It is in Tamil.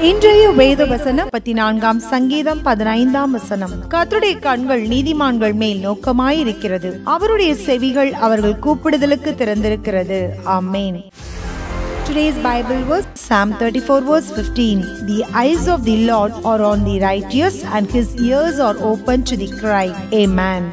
இன்றைய வேத வசனம் பத்தி நான்காம் சங்கீதம் பதினைந்தாம் வசனம். கத்துடைய கண்கள் நீதிமான்கள் மேல் நோக்கமாயிருக்கிறது. அவருடைய செவிகள் அவர்கள் கூப்பிடுதலுக்கு திறந்திருக்கிறது. ஆமென். Today's Bible verse Psalm 34 verse 15 The eyes of the Lord are on the righteous and his ears are open to the cry. Amen.